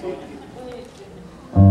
talk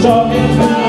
talking about.